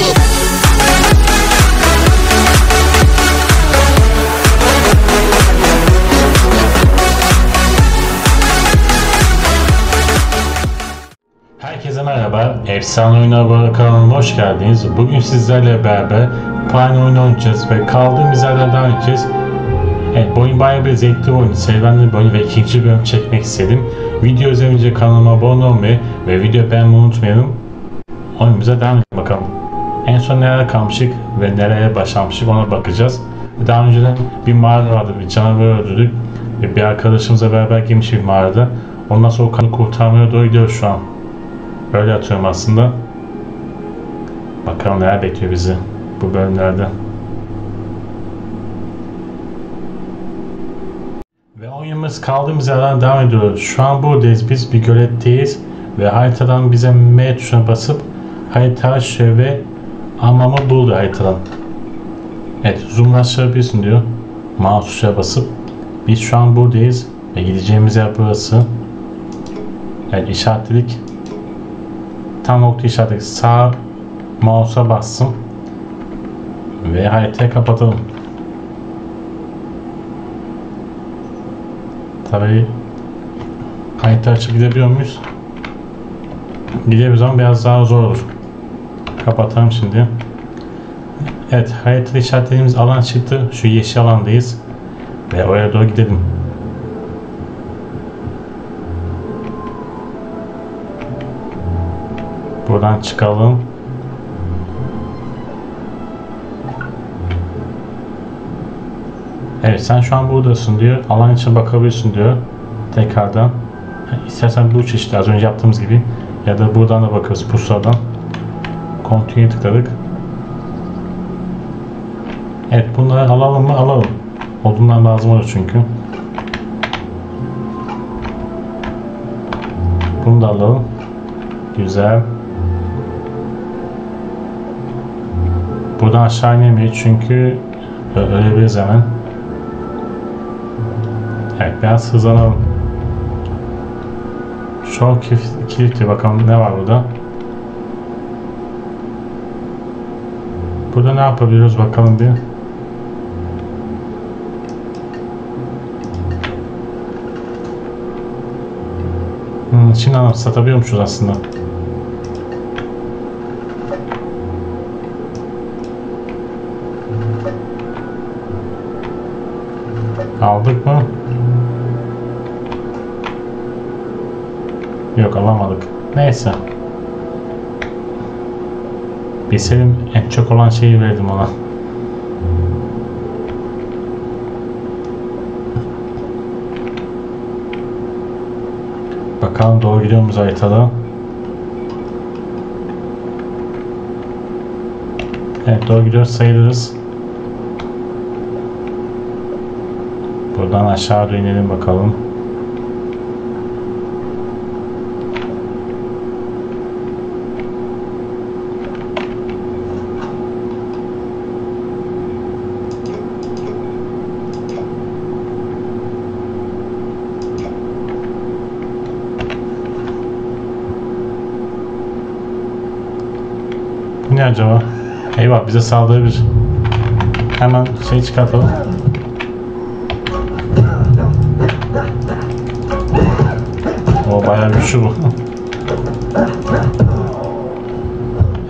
up. Herkese merhaba. Efsane Oyunlar Bana kanalıma hoş geldiniz. Bugün sizlerle beraber Pine oyunu oynayacağız ve kaldığımız yerden devam edeceğiz. Evet, bu oyun bayağı bir zevkli bir oyun, sevilen bir oyun ve ikinci bölüm çekmek istedim. Video izlemeyince kanalıma abone olmayı ve video beğenmeyi unutmayalım. Oyunumuza devam edelim bakalım. En son nereye kalmıştık ve nereye başlamıştık ona bakacağız. Daha önceden bir mağara vardı, bir canavar öldürdük. Bir arkadaşımızla beraber girmiş bir mağarada. Ondan sonra o kanı kurtarmaya doğru gidiyoruz şu an. Öyle atıyorum aslında. Bakalım neler bekliyor bizi bu bölümlerde. Ve oyunumuz kaldığımız yerden devam ediyoruz. Şu an buradayız. Biz bir göletteyiz. Ve haritadan bize M tuşuna basıp harita şöyle anlamı buldu haritadan. Evet zoomlaştırabilirsin diyor. Mouse tuşuna basıp. Biz şu an buradayız. Ve gideceğimiz yer burası. Evet işaretledik tam nokta işareti sağ mouse'a bassın ve haritayı kapatalım. Tabii harita açıp gidebiliyor muyuz? Gidebiliriz ama biraz daha zor olur. Kapatalım şimdi. Evet harita işaretlediğimiz alan çıktı. Şu yeşil alandayız. Ve oraya doğru gidelim. Buradan çıkalım. Evet sen şu an buradasın diyor. Alan için bakabilirsin diyor. Tekrardan. İstersen bu çeşitli az önce yaptığımız gibi. Ya da buradan da bakarız pusuladan. Continue tıkladık. Evet bunları alalım mı? Alalım. Odunlar lazım olur çünkü. Bunu da alalım. Güzel. Buradan aşağı inemeyiz çünkü ölebiliriz hemen. Evet biraz hızlanalım. Şu kilitli bakalım ne var burada. Burada ne yapabiliyoruz bakalım bir. Hmm, şimdi anladım satabiliyormuşuz aslında. Aldık mı? Yok alamadık. Neyse. Bilseydim en çok olan şeyi verdim ona. Bakalım doğru gidiyor muyuz haritada? Evet doğru gidiyor sayılırız. Buradan aşağı inelim bakalım. Bu ne acaba? Eyvah bize saldırabilir. Hemen şey çıkartalım. O bayağı güçlü bu.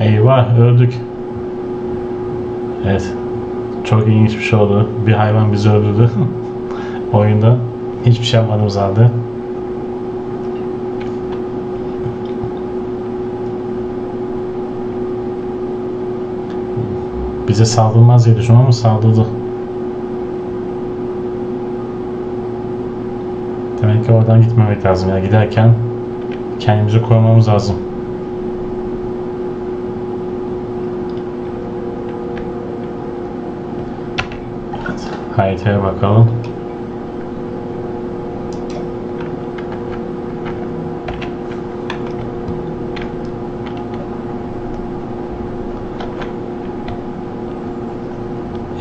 Eyvah öldük. Evet. Çok ilginç bir şey oldu. Bir hayvan bizi öldürdü. Oyunda. Hiçbir şey yapmadığımız halde. Bize saldırmaz diye düşünüyorum ama saldırdı. Demek ki oradan gitmemek lazım ya. Giderken kendimizi korumamız lazım. Evet, haritaya bakalım.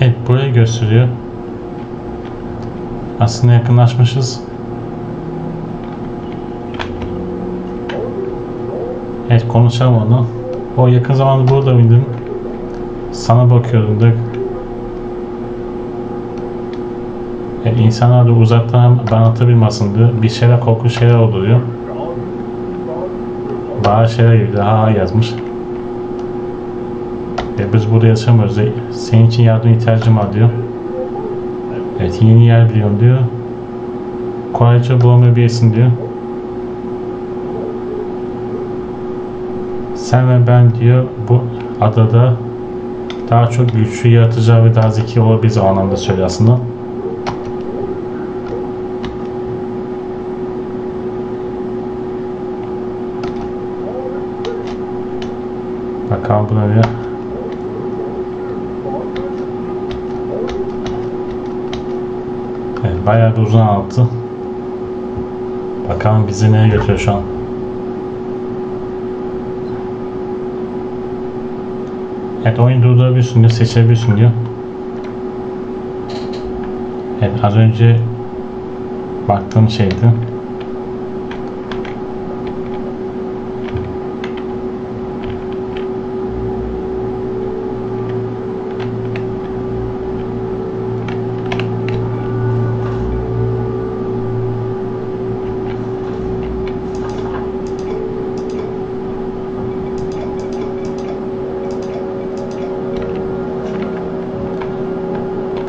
Evet burayı gösteriyor. Aslında yakınlaşmışız. Evet konuşalım onu. O yakın zamanda burada mıydın? Sana bakıyordum da. Evet, insanlar da uzaktan ben atabilmesin diyor. Bir şeyler korku şeyler oldu diyor. Bazı şeyler gibi ha yazmış. Biz burada yaşamıyoruz. E, Senin için yardım ihtiyacım var diyor. Evet yeni yer biliyorum diyor. Kolayca bulamayabilirsin diyor. Sen ve ben diyor bu adada daha çok güçlü, yaratıcı ve daha zeki olabiliriz o anlamda söylüyor aslında. Bakalım bu ne diyor. Evet, bayağı bir uzun altı. Bakalım bizi nereye götürüyor şu an. Evet oyun durdurabiliyorsun diyor, seçebiliyorsun diyor. Evet az önce baktığım şeydi.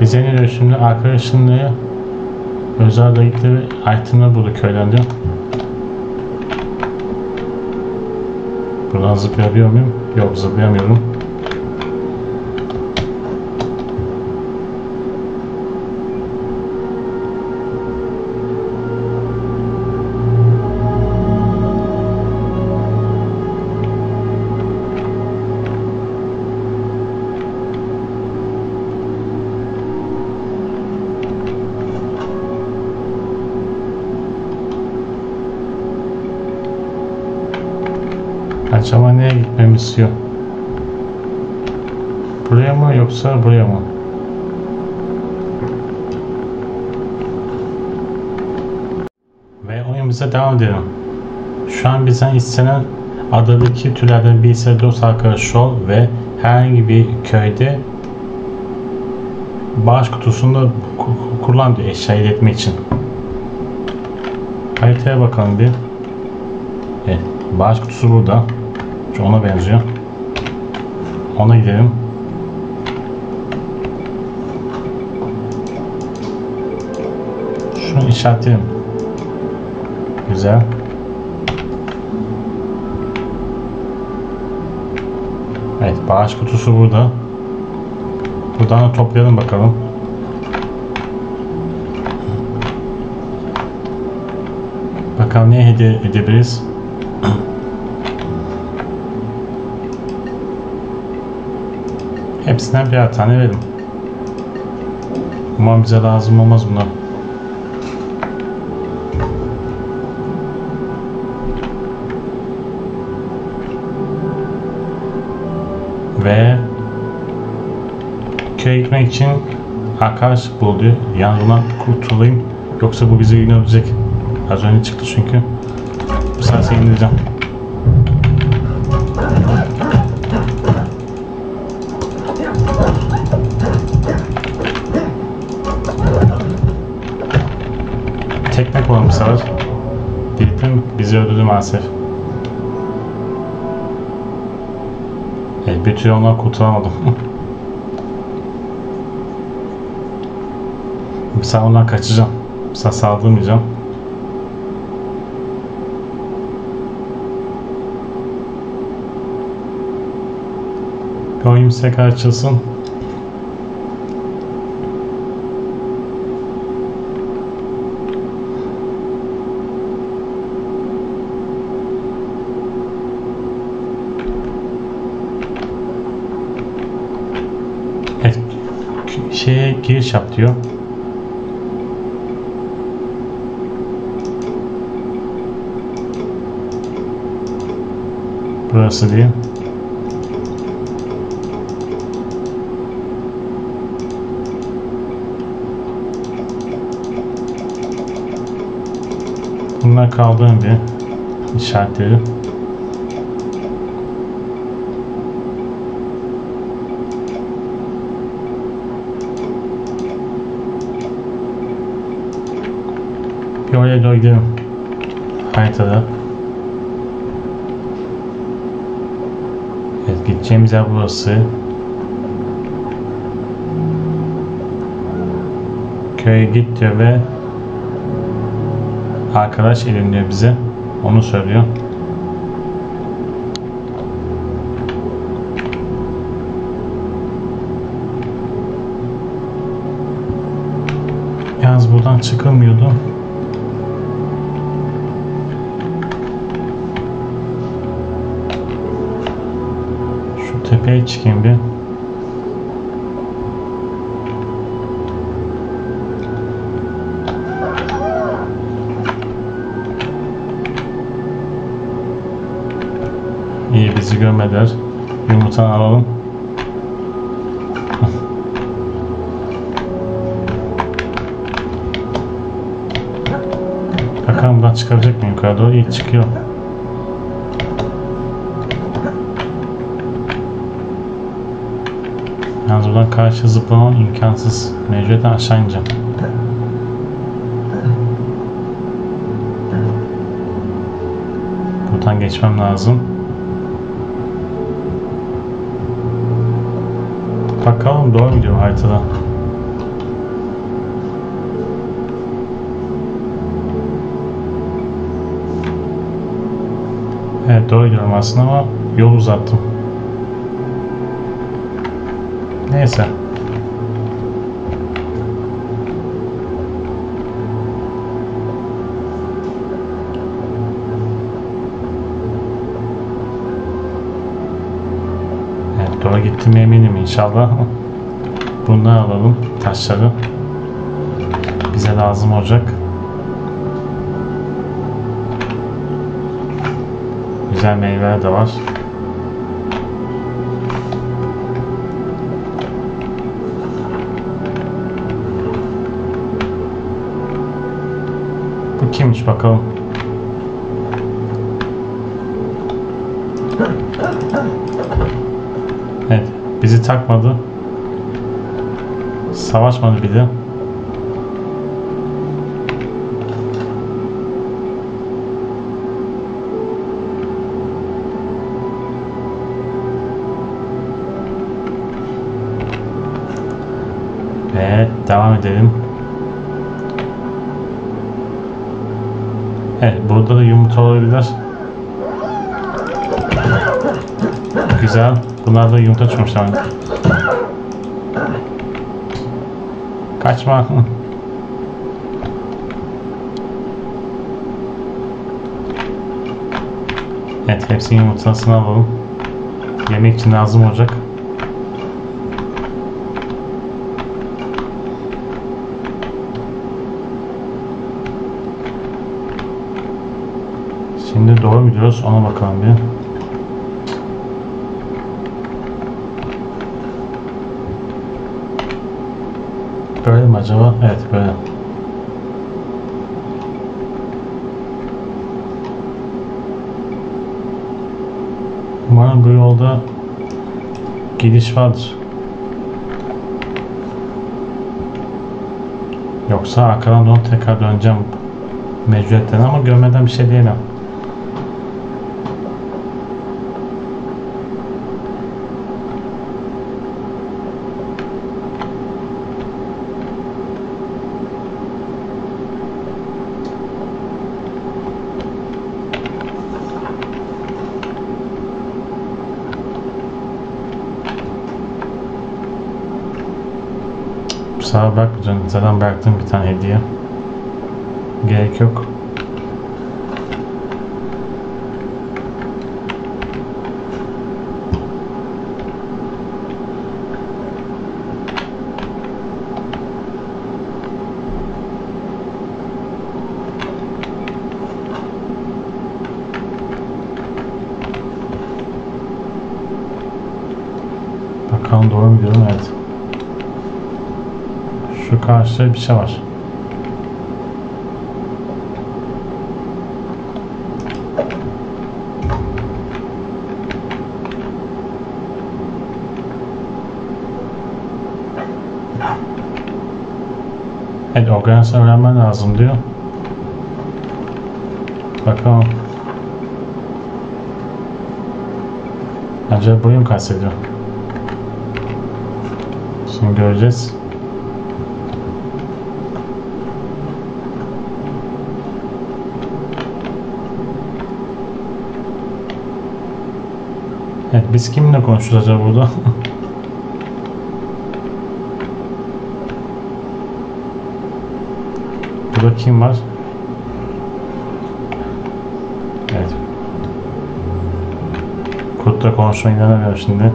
Bize ne diyor şimdi arkadaşın diyor özel dayıklı itemler buldu köyden diyor. Buradan zıplayabiliyor muyum? Yok zıplayamıyorum. Nereye gitmemiz istiyor? Buraya mı yoksa buraya mı? Ve oyunumuza devam edelim. Şu an bizden istenen adadaki türlerden birisi dost arkadaş ol ve herhangi bir köyde bağış kutusunda ku- kullan diyor eşya iletmek için. Haritaya bakalım bir. Evet, bağış kutusu burada. Şu ona benziyor. Ona gidelim. Şunu işaretleyelim. Güzel. Evet, bağış kutusu burada. Buradan da toplayalım bakalım. Bakalım ne hediye edebiliriz. Hepsinden birer tane verin. Umarım bize lazım olmaz bunlar. Ve köye gitmek için arkadaş buldu. Yani bundan kurtulayım. Yoksa bu bizi yine öldürecek. Az önce çıktı çünkü. Bu sefer seni sefer. Gittim bizi öldürdü maalesef. Evet, bir türlü ondan kurtulamadım. sefer ondan kaçacağım. Sefer saldırmayacağım. Bir oyun tekrar açılsın. 2'ye çarp diyor. Burası değil. Bunlar kaldığım bir işaretlerim. Oraya doğru. Haritada. Evet gideceğimiz yer burası. Köye git diyor ve arkadaş edin bize. Onu söylüyor. Yalnız buradan çıkılmıyordu. Tepeye çıkayım bir. İyi bizi görmediler. Yumurtanı alalım. Bakalım buradan çıkaracak mı yukarı doğru? İyi çıkıyor. Yalnız buradan karşı zıplamam imkansız. Mecburiyetten aşağı ineceğim. Buradan geçmem lazım. Bakalım doğru gidiyor haritada. Evet doğru gidiyorum aslında ama yol uzattım. Neyse. Evet doğru gittim eminim inşallah. Bunları alalım taşları. Bize lazım olacak. Güzel meyveler de var. Kimmiş bakalım. Evet, bizi takmadı. Savaşmadı bir de. Evet, devam edelim. Evet, burada da yumurta olabilir. Güzel. Bunlar da yumurta çıkmışlar. Kaçma. Evet, hepsinin yumurtasını alalım. Yemek için lazım olacak. Şimdi doğru gidiyoruz? Ona bakalım bir. Böyle mi acaba? Evet böyle. Umarım bu yolda gidiş vardır. Yoksa arkadan dönüp tekrar döneceğim mecburiyetten ama görmeden bir şey diyemem. Sefer bırakmayacağım. Zaten bıraktım bir tane hediye. Gerek yok. Bakalım doğru mu gidiyorum? Evet. Karşıda bir şey var. Evet, organizasyon öğrenmen lazım diyor. Bakalım. Acaba boyum kaç ediyor? Şimdi göreceğiz. Evet biz kiminle konuşuyoruz acaba burada? burada kim var? Evet. Kurtla konuşmayı inanamıyorum şimdi.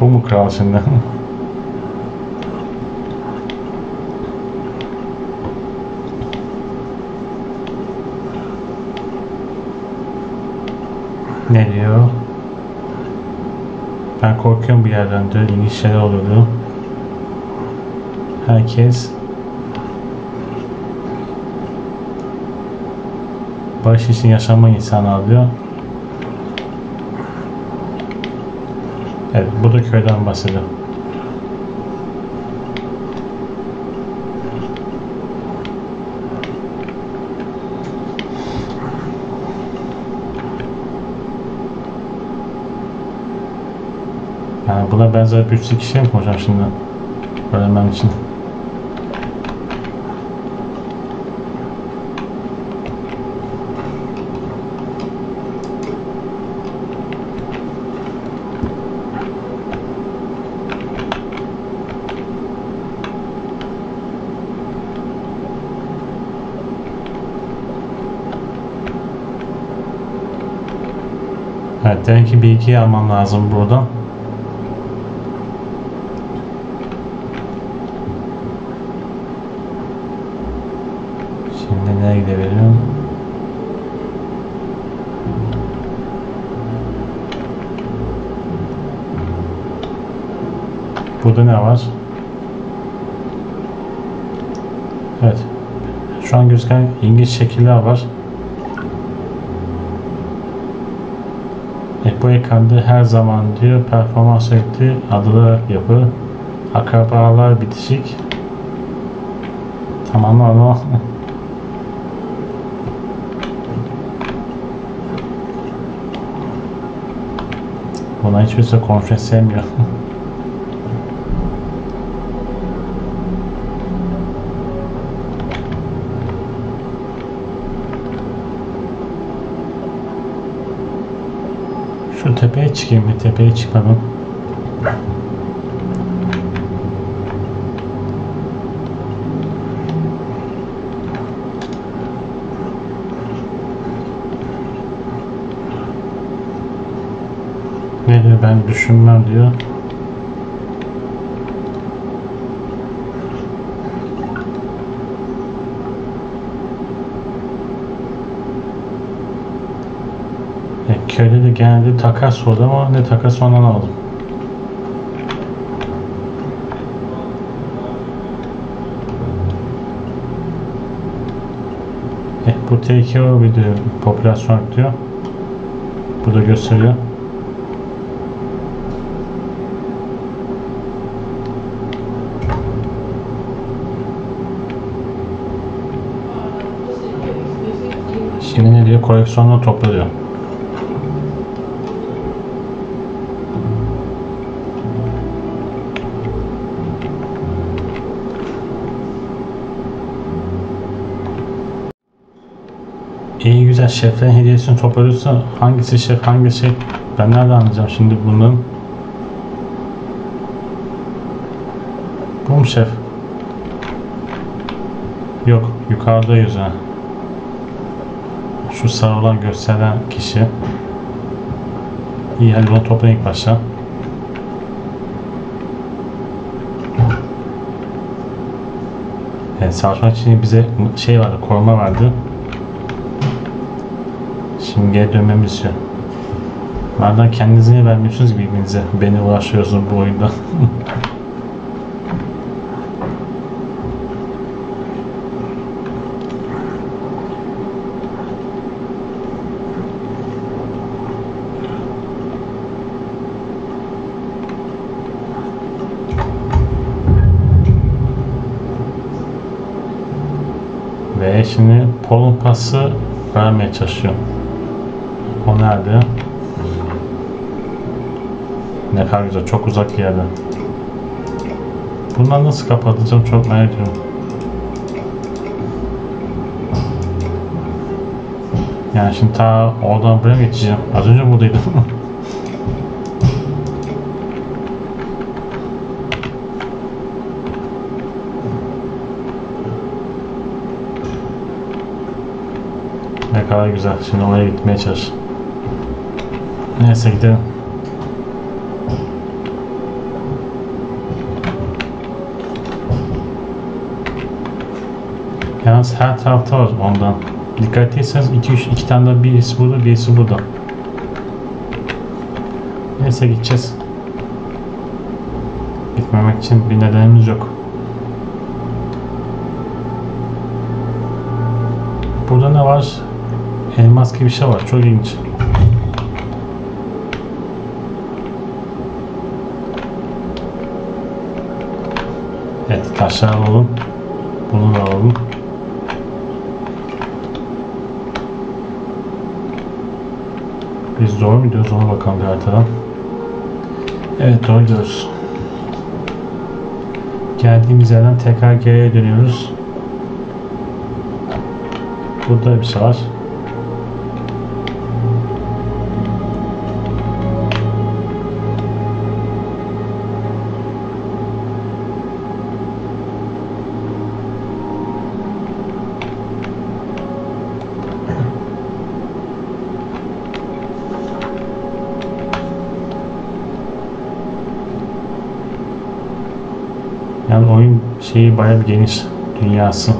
Bu mu kral şimdi? ne diyor? Ben korkuyorum bir yerden diyor. İlginç şeyler oluyor diyor. Herkes barış için yaşama insanlar diyor. Evet, bu da köyden bahsediyor. Yani buna benzer bir sürü kişiye mi koyacağım şimdi? Öğrenmem için. Evet demek ki bilgiyi almam lazım buradan. Şimdi nereye gidebilirim? Burada ne var? Evet. Şu an gözüken ilginç şekiller var. Evet, bu ekranda her zaman diyor performans sürekli adalar yapı akrabalar bitişik tamam ama Buna hiç kimse konferans sevmiyor. Şu tepeye çıkayım bir tepeye çıkmadım. Ne diyor ben düşünmem diyor. Köyde de genelde takas sordu ama ne takas ondan aldım. E, bu tehlike o bir de popülasyon artıyor. Bu da gösteriyor. Şimdi ne diyor? Koleksiyonla topla diyor. İyi güzel şeflerin hediyesini topluyorsa hangisi şef hangisi ben nereden anlayacağım şimdi bunların? Bu mu şef? Yok yukarıdayız ha. Şu sağ olan gösteren kişi. İyi hadi bunu toplayın ilk başta. Evet, savaşmak için bize şey vardı, koruma vardı. Şimdi geri dönmemiz istiyor. Madem kendinizi vermiyorsunuz birbirinize? Beni uğraşıyorsunuz bu oyunda. Evet şimdi polun pası vermeye çalışıyor. O nerede? Ne kadar güzel. Çok uzak yerde. Bundan nasıl kapatacağım çok merak ediyorum. Yani şimdi ta oradan buraya geçeceğim? Az önce buradaydım. kadar güzel. Şimdi oraya gitmeye çalış. Neyse gidelim. Yalnız her tarafta var ondan. Dikkat ettiyseniz 2 3 2 tane de birisi burada, birisi burada. Neyse gideceğiz. Gitmemek için bir nedenimiz yok. Burada ne var? Elmas gibi bir şey var. Çok ilginç. Evet taşlar alalım. Bunu da alalım. Biz doğru mu gidiyoruz ona bakalım bir haritadan. Evet doğru gidiyoruz. Geldiğimiz yerden tekrar geriye dönüyoruz. Burada bir şey var. Şeyi bayağı bir geniş dünyası.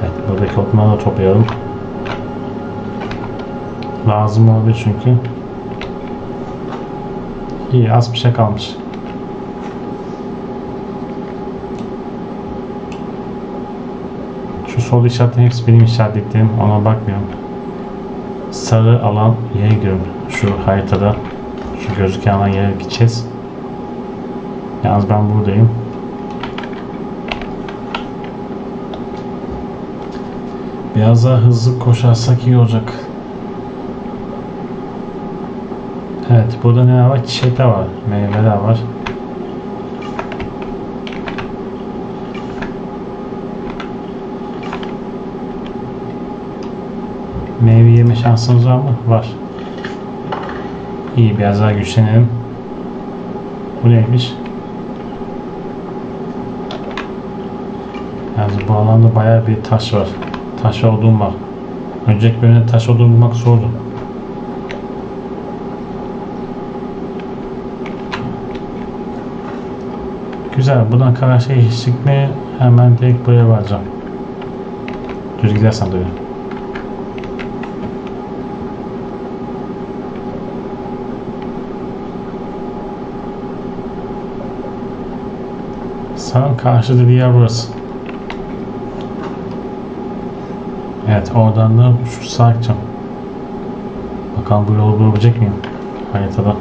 Evet buradaki otları da toplayalım. Lazım oldu çünkü. İyi az bir şey kalmış. Şu sol işaretin hepsi benim işaretlediklerim ona bakmıyorum. Sarı alan yere gidiyorum. Şu haritada gözüken alan yere gideceğiz. Yalnız ben buradayım. Biraz daha hızlı koşarsak iyi olacak. Evet burada ne var? Çiçekler var. Meyveler var. Meyve yeme şansımız var mı? Var. İyi biraz daha güçlenelim. Bu neymiş? Yani bu alanda bayağı bir taş var. Taş olduğum var. Önceki bölümde taş olduğunu bulmak zordu. Güzel. Buradan karşıya geçtik mi hemen direkt buraya varacağım. Düz gidersem tabii. Sanırım karşıda bir yer burası. Evet oradan da şu sağa gideceğim. Bakalım bu yolu bulabilecek miyim? Haritada.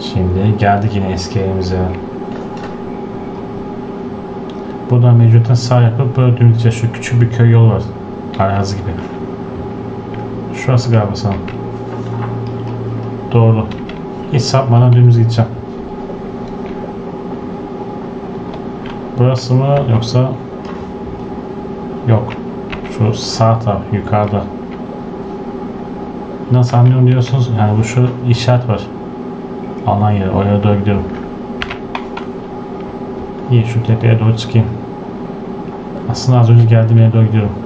Şimdi geldik yine eski evimize. Buradan mevcuttan sağ yapıp böyle dümdüzce şu küçük bir köy yolu var. Arazi gibi. Şurası galiba sanırım. Doğru. Hiç sapmadan dümdüz gideceğim. Burası mı yoksa yok. Şu sağ taraf yukarıda. Nasıl anlıyorum diyorsunuz? Yani bu şu işaret var. Alan yeri. Oraya doğru gidiyorum. İyi şu tepeye doğru çıkayım. Aslında az önce geldiğim yere doğru gidiyorum.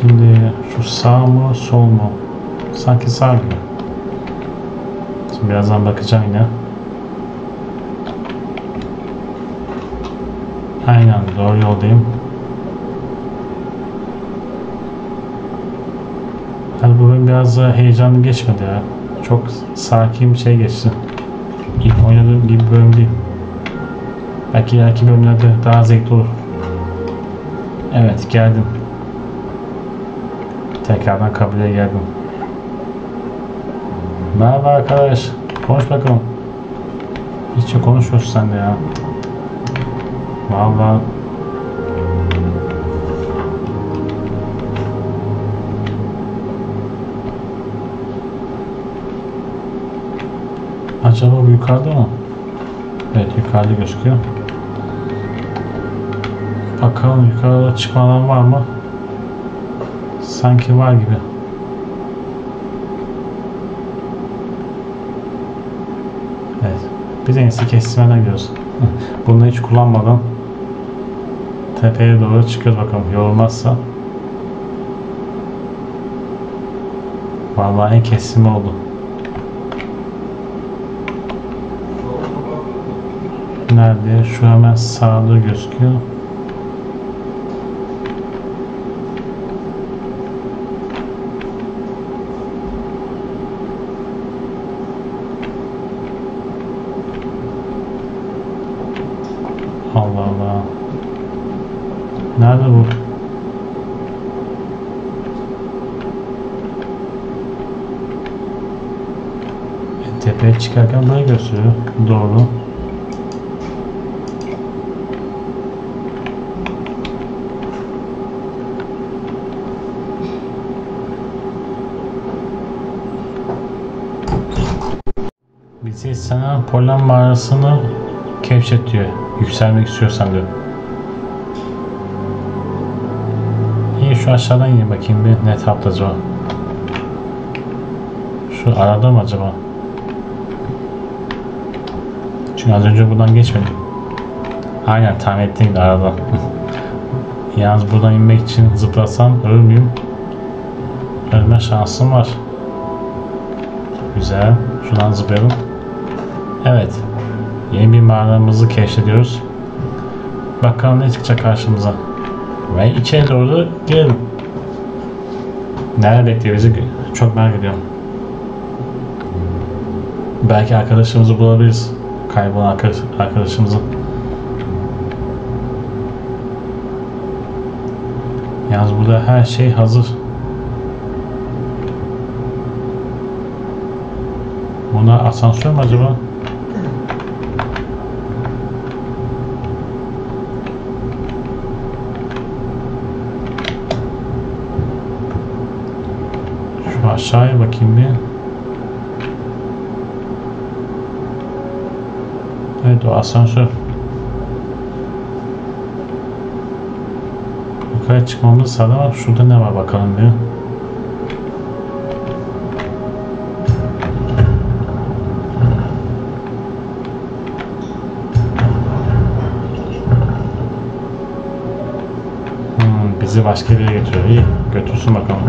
Şimdi şu sağ mı sol mu? Sanki sağ gibi. Şimdi birazdan bakacağım yine. Aynen doğru yoldayım. Hani bu bölüm biraz da heyecanlı geçmedi ya. Çok sakin bir şey geçti. İlk oynadığım gibi bölüm değil. Belki ileriki bölümlerde daha zevkli olur. Evet geldim. Tekrardan kabule geldim. Merhaba arkadaş. Konuş bakalım. Hiç yok konuşuyorsun sen de ya. Vallahi Acaba bu yukarıda mı? Evet yukarıda gözüküyor. Bakalım yukarıda çıkmadan var mı? Sanki var gibi. Evet. Biz en iyisi kestirmeden gidiyoruz. Bunu hiç kullanmadan tepeye doğru çıkıyoruz bakalım. Yorulmazsa. Vallahi kesimi oldu. Nerede? Şu hemen sağda gözüküyor. Allah Allah. Nerede bu? E, tepeye çıkarken böyle gösteriyor. Doğru. Bizi sana Polen mağarasını keşfet diyor. Yükselmek istiyorsan diyor. İyi şu aşağıdan ineyim bakayım bir ne tarafta acaba. Şu arada mı acaba? Çünkü az önce buradan geçmedim. Aynen tahmin ettiğim gibi arada. Yalnız buradan inmek için zıplasam ölür müyüm? Ölme şansım var. Güzel. Şuradan zıplayalım. Evet. Yeni bir mağaramızı keşfediyoruz. Bakalım ne çıkacak karşımıza. Ve içeri doğru girelim. Nerede bekliyor bizi? Çok merak ediyorum. Belki arkadaşımızı bulabiliriz. Kaybolan arkadaş, arkadaşımızı. Yalnız burada her şey hazır. Buna asansör mü acaba? Şu aşağıya bakayım bir. O asansör. Yukarı çıkmamız sağlam. Şurada ne var bakalım bir. Hmm, bizi başka bir yere götürüyor. İyi götürsün bakalım.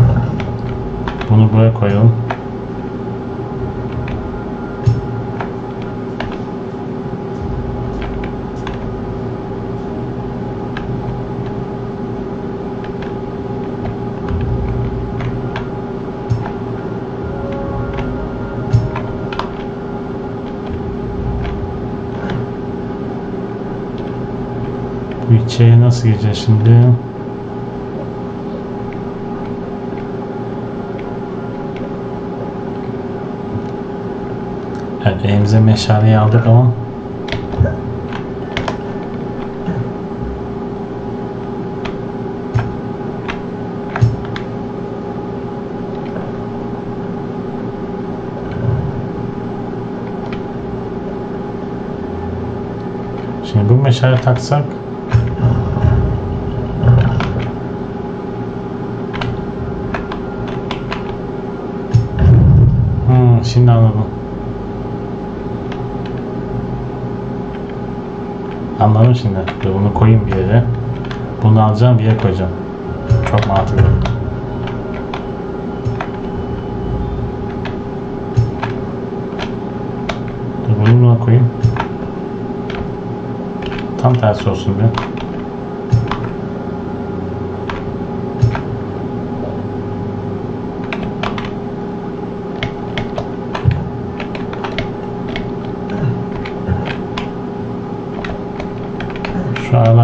Bunu buraya koyalım. İçeriye nasıl gireceğiz şimdi? Evet, elimize meşaleyi aldık ama Şimdi bu meşale taksak Anladım şimdi. Dur bunu koyayım bir yere. Bunu alacağım bir yere koyacağım. Çok mantıklı. Dur bunu buna koyayım. Tam tersi olsun bir.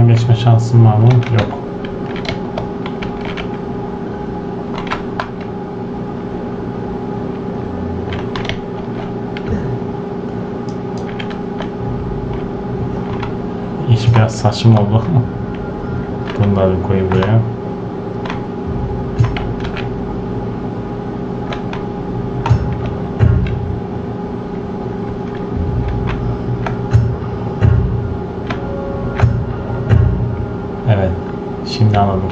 Buradan geçme şansım var mı? Yok. İş biraz saçma oldu. Bunları koyayım buraya. Anladım.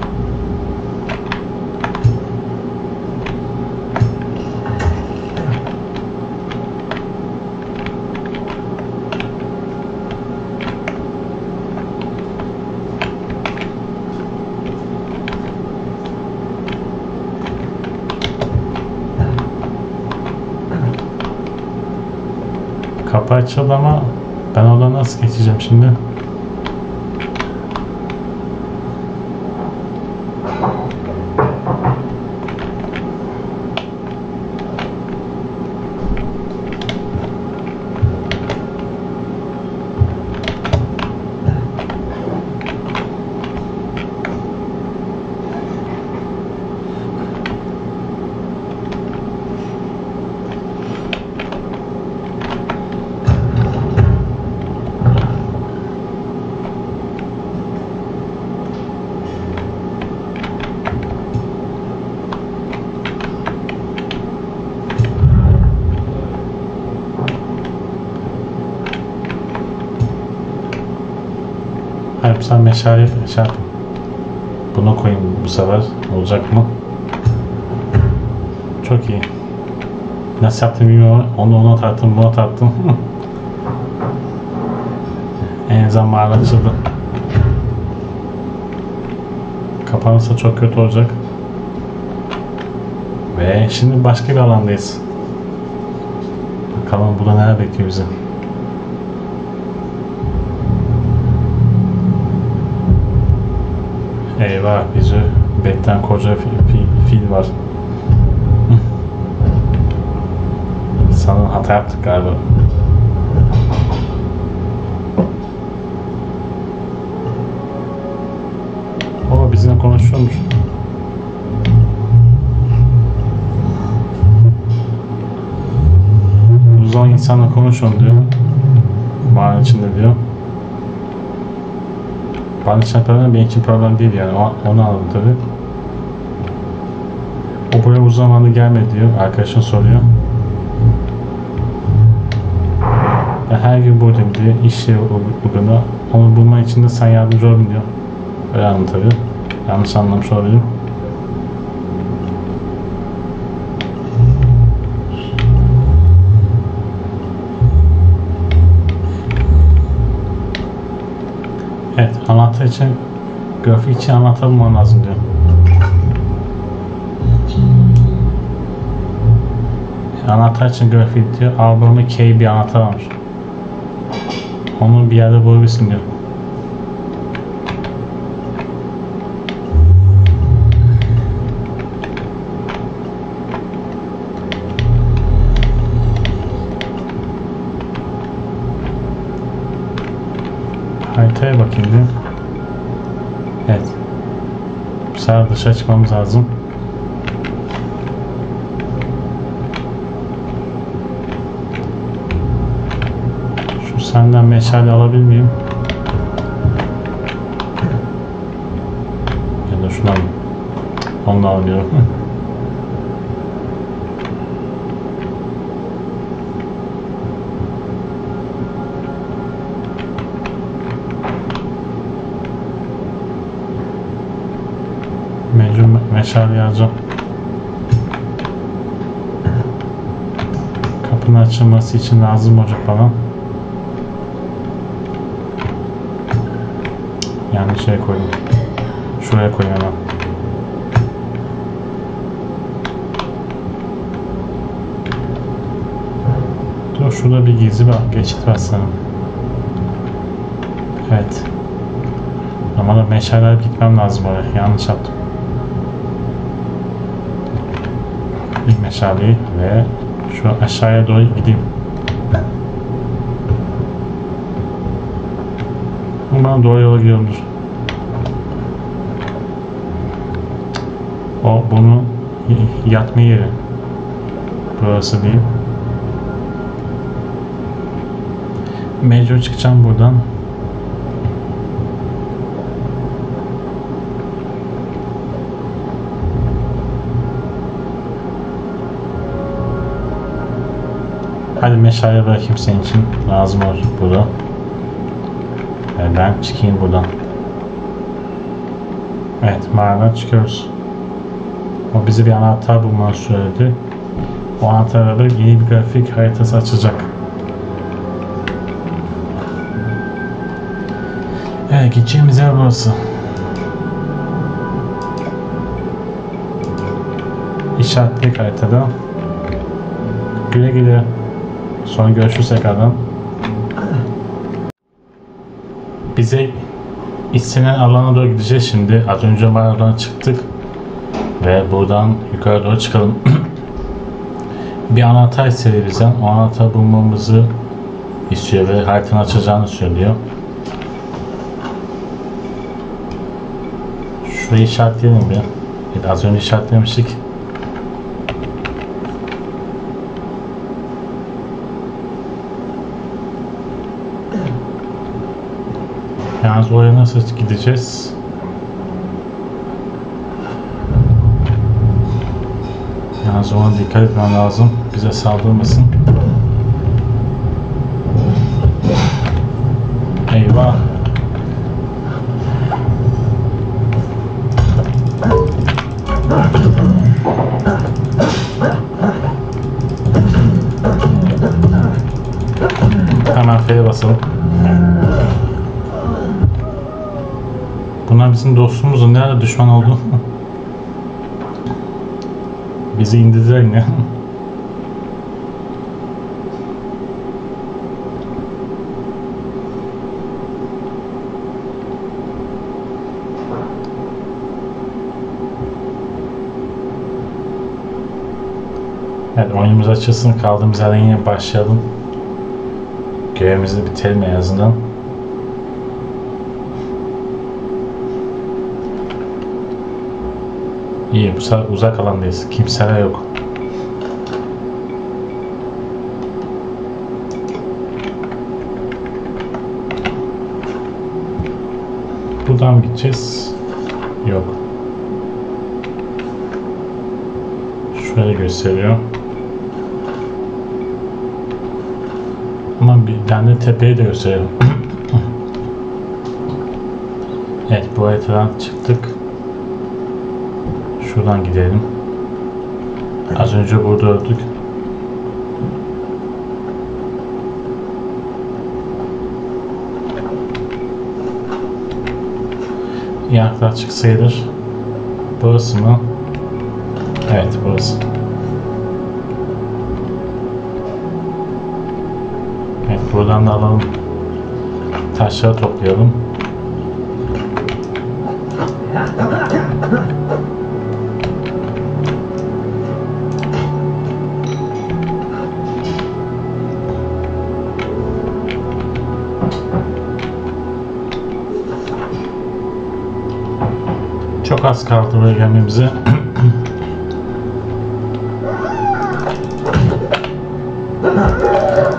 Kapı açıldı ama ben oradan nasıl geçeceğim şimdi? Sen meşale yap. Bunu koyayım bu sefer. Olacak mı? Çok iyi. Nasıl yaptım bilmiyorum. Onu ona tarttım, buna tarttım. en mağara açıldı. Kapanırsa çok kötü olacak. Ve şimdi başka bir alandayız. Bakalım burada neler bekliyor bizi. Eyvah bizi bekten koca fil, fil, fil var. Sanırım hata yaptık galiba. O bizimle konuşuyormuş. Uzun insanla konuşun diyor. Mağara içinde diyor. Bana çarpmadan benim için problem değil yani. Onu aldım tabi. O buraya uzun zamandır gelmedi diyor. Arkadaşın soruyor. Ben her gün buradayım diyor. İş yeri bugün Onu bulman için de sen yardımcı olun diyor. Öyle anlatıyor. Yanlış anlamış olabilirim. Anahtar için grafik için anahtar bulman lazım diyor. Anahtar için grafik diyor. Albümü K bir anahtar almış. Onu bir yerde bulabilirsin diyor. Haritaya bakayım diyor. Evet. Sefer dışarı çıkmamız lazım. Şu senden meşale alabilir? Ya da şunu alayım. Onu da alıyorum. Meşale yazacağım. Kapının açılması için lazım olacak bana. Yanlış yere koydum. Şuraya koyayım hemen. Dur şurada bir gizli bir geçit var sanırım. Evet. Ama da meşale gitmem lazım oraya. Yanlış yaptım. Bir meşaleyi ve şu aşağıya doğru gideyim. Umarım doğru yola gidiyorumdur. O bunu yatma yeri. Burası değil. Mecbur çıkacağım buradan. Hadi meşale bırakayım senin için. Lazım olur burada. Yani ben çıkayım buradan. Evet mağaradan çıkıyoruz. O bize bir anahtar bulmanı söyledi. O anahtarla yeni bir grafik haritası açacak. Evet gideceğimiz yer burası. İşaretli haritada. Güle güle. Sonra görüşürüz tekrardan. Bize istenen alana doğru gideceğiz şimdi. Az önce mağaradan çıktık. Ve buradan yukarı doğru çıkalım. bir anahtar istedi bizden. O anahtar bulmamızı istiyor ve haritanı açacağını söylüyor. Şurayı işaretleyelim bir. Evet, az önce işaretlemiştik. Yalnız oraya nasıl gideceğiz? Yalnız ona dikkat etmem lazım. Bize saldırmasın. Bunlar bizim dostumuz mu? Nerede düşman oldu? Bizi indirdiler yine. Evet oyunumuz açılsın. Kaldığımız yerden yine başlayalım. Görevimizi bitirelim en azından. İyi bu uzak alandayız. Kimseler yok. Buradan gideceğiz? Yok. Şöyle gösteriyor. Ama bir tane de tepeyi de gösteriyor. evet bu haritadan çıktık. Şuradan gidelim. Az önce burada öldük. Yanaklar açık sayılır. Burası mı? Evet burası. Evet buradan da alalım. Taşları toplayalım. Az kaldı gelmemize.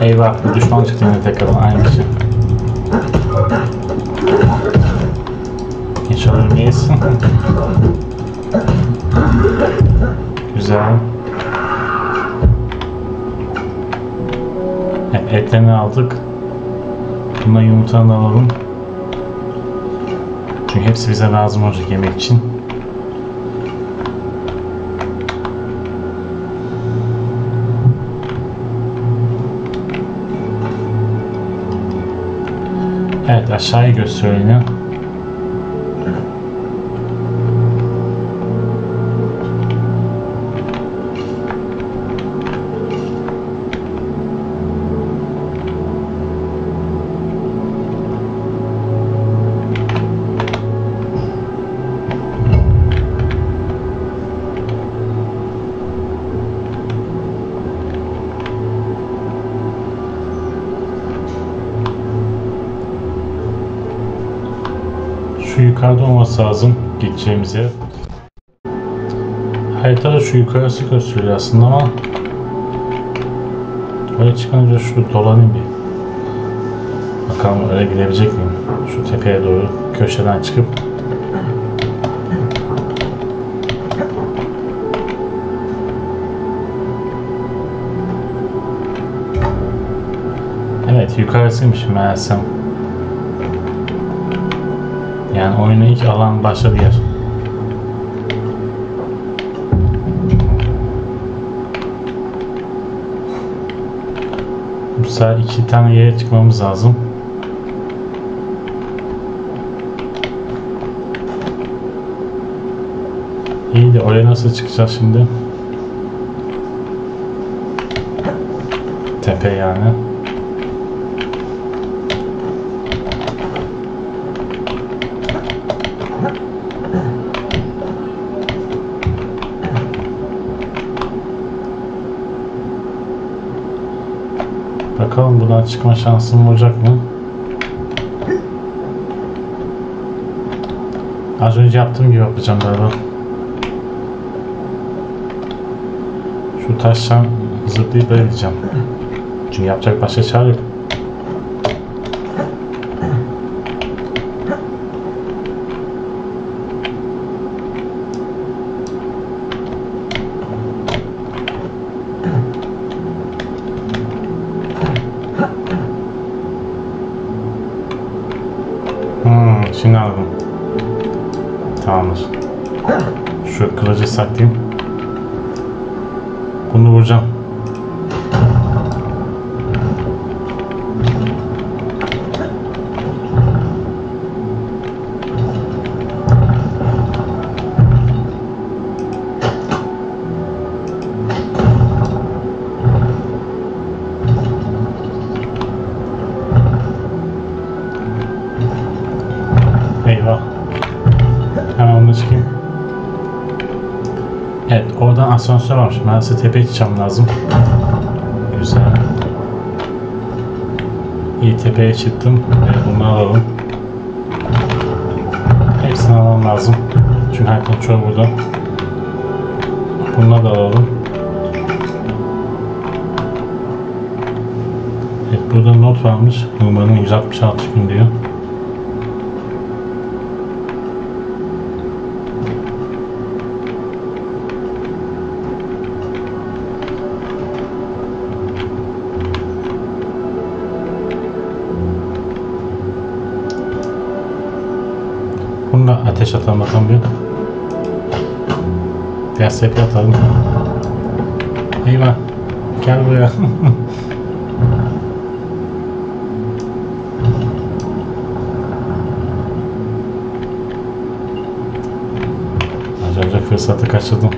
Eyvah bir düşman çıktı yine tekrar aynı şey. İnşallah ölmeyiz. Güzel. Evet, etlerini aldık. Bundan yumurtanı alalım. Çünkü hepsi bize lazım olacak yemek için. Evet aşağıyı yukarıda olması lazım gideceğimiz yer. Haritada şu yukarısı gösteriyor aslında ama Oraya çıkınca şu dolanayım bir. Bakalım öyle gidebilecek miyim? Şu tepeye doğru köşeden çıkıp Evet yukarısıymış meğersem. Yani oyuna ilk alan başladı yer. Bu sefer iki tane yere çıkmamız lazım. İyi de oraya nasıl çıkacağız şimdi? Tepe yani. Çıkma şansım olacak mı? Az önce yaptığım gibi yapacağım galiba. Şu taştan zıplayıp gideceğim. Çünkü yapacak başka çare yok. Size tepeye çıkacağım lazım. Güzel. İyi tepeye çıktım. Evet, bunu alalım. Hepsini almam lazım. Çünkü herkes çoğu burada. Bunları da alalım. Evet, burada not varmış. Numaranın 166 gün diyor. Ateş atalım bakalım bir. Biraz tepe atalım. Eyvah. Gel buraya. Az önce fırsatı kaçırdım.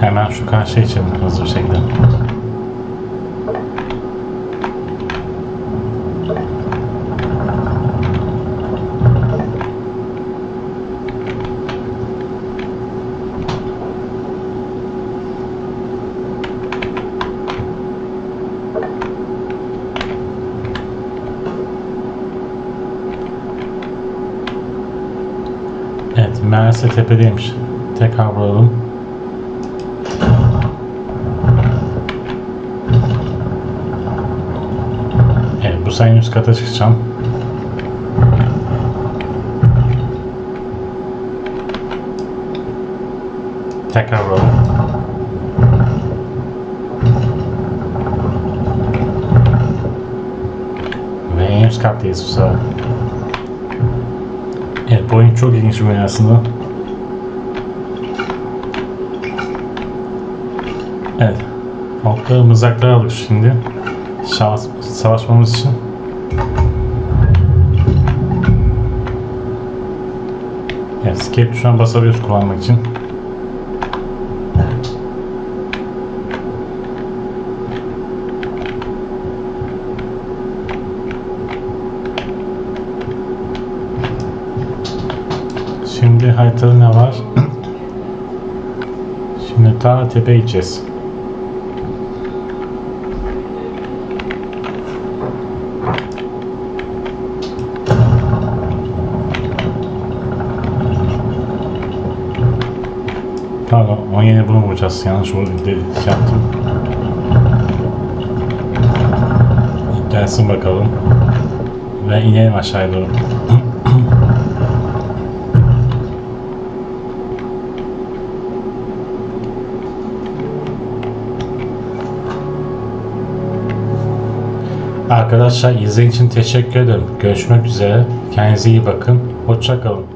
Hemen şu karşıya içelim hızlı bir şekilde. Meğerse tepedeymiş. Tekrar vuralım. Evet, bu sayın üst kata çıkacağım. Tekrar vuralım. Ve en üst kattayız bu sefer. Evet bu oyun çok ilginç bir oyun aslında. Evet. Okları mızrakları aldık şimdi. Savaş, savaşmamız için. Evet, escape tuşuna basabiliyoruz kullanmak için. Şimdi haritada ne var? Şimdi ta tepe gideceğiz. yine bunu vuracağız. Yanlış bunu yaptım. Gelsin bakalım. Ve inelim aşağıya doğru. Arkadaşlar izlediğiniz için teşekkür ederim. Görüşmek üzere. Kendinize iyi bakın. Hoşçakalın.